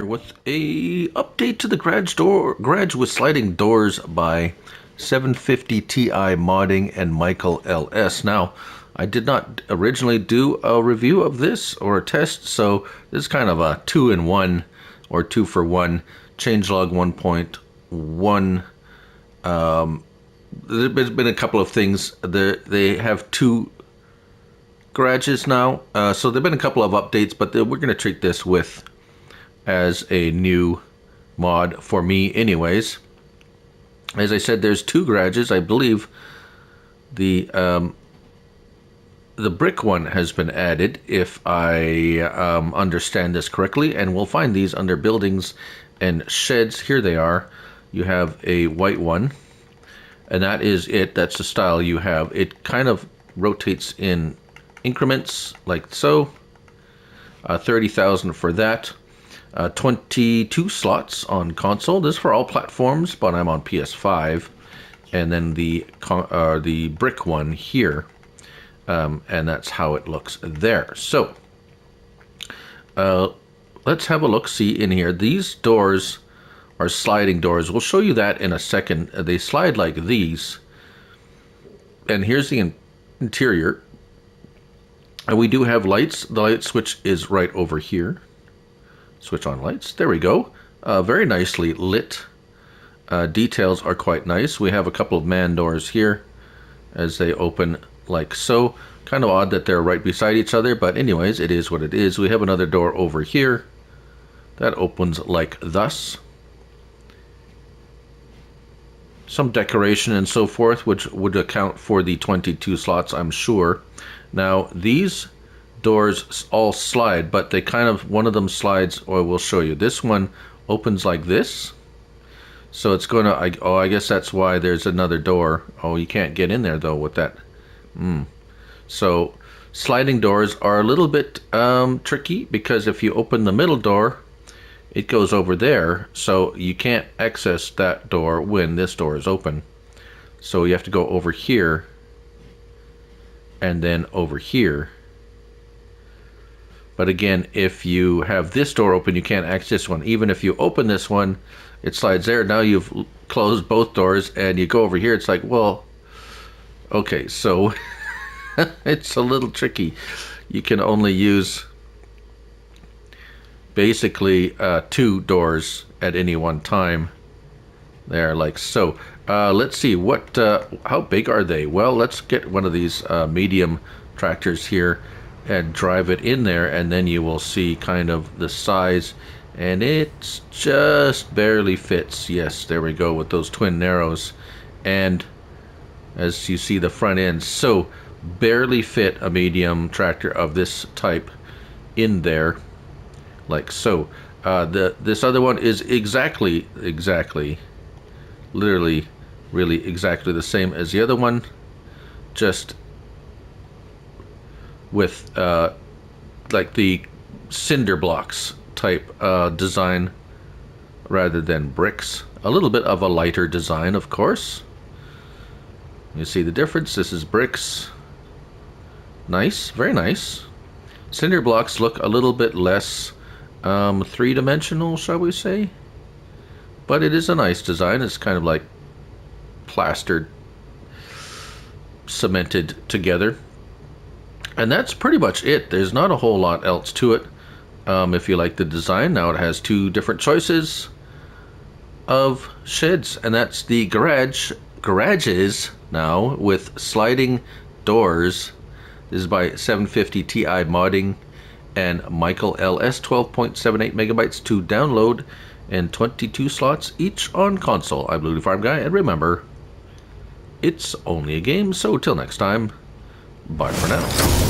with a update to the garage door garage with sliding doors by 750 Ti modding and Michael LS. Now, I did not originally do a review of this or a test, so this is kind of a two in one or two for one changelog 1.1. Um, there's been a couple of things. They they have two garages now, uh, so there've been a couple of updates, but we're going to treat this with as a new mod for me anyways. As I said, there's two garages. I believe the um, the brick one has been added, if I um, understand this correctly, and we'll find these under buildings and sheds. Here they are. You have a white one, and that is it. That's the style you have. It kind of rotates in increments like so. Uh, 30,000 for that. Uh, 22 slots on console. This is for all platforms, but I'm on PS5. And then the uh, the brick one here. Um, and that's how it looks there. So, uh, let's have a look see in here. These doors are sliding doors. We'll show you that in a second. They slide like these. And here's the in interior. And we do have lights. The light switch is right over here. Switch on lights. There we go. Uh, very nicely lit. Uh, details are quite nice. We have a couple of man doors here as they open like so. Kind of odd that they're right beside each other, but anyways, it is what it is. We have another door over here that opens like thus. Some decoration and so forth, which would account for the 22 slots, I'm sure. Now, these doors all slide, but they kind of, one of them slides, or we'll show you. This one opens like this. So it's going to, oh, I guess that's why there's another door. Oh, you can't get in there, though, with that. Mm. So sliding doors are a little bit um, tricky because if you open the middle door, it goes over there. So you can't access that door when this door is open. So you have to go over here and then over here. But again, if you have this door open, you can't access one. Even if you open this one, it slides there. Now you've closed both doors and you go over here. It's like, well, okay, so it's a little tricky. You can only use basically uh, two doors at any one time. There, like so. Uh, let's see what. Uh, how big are they? Well, let's get one of these uh, medium tractors here and drive it in there, and then you will see kind of the size. And it just barely fits. Yes, there we go with those twin narrows, and as you see the front end, so barely fit a medium tractor of this type in there like so. Uh, the this other one is exactly exactly literally really exactly the same as the other one just with uh, like the cinder blocks type uh, design rather than bricks a little bit of a lighter design of course you see the difference this is bricks nice very nice cinder blocks look a little bit less um, three-dimensional, shall we say? But it is a nice design. It's kind of like plastered, cemented together. And that's pretty much it. There's not a whole lot else to it. Um, if you like the design, now it has two different choices of sheds, and that's the garage garages now with sliding doors. This is by 750 Ti modding and Michael LS 12.78 megabytes to download and 22 slots each on console. I'm Looney Farm Guy, and remember, it's only a game, so till next time, bye for now.